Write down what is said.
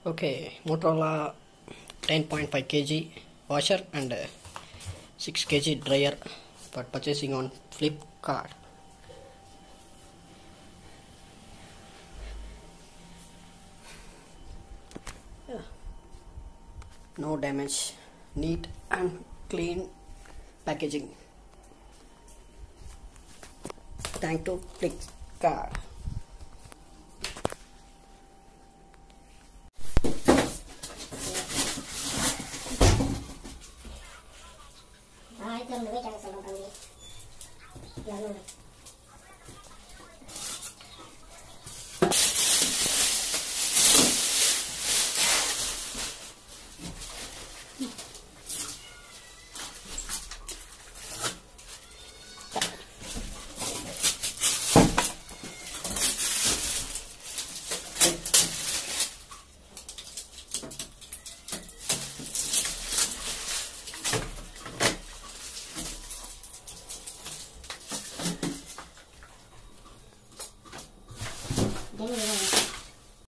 Okay, Motorola 10.5 kg washer and uh, 6 kg dryer for purchasing on Flipkart. No damage, neat and clean packaging. Thank to Flipkart. Ini dari 了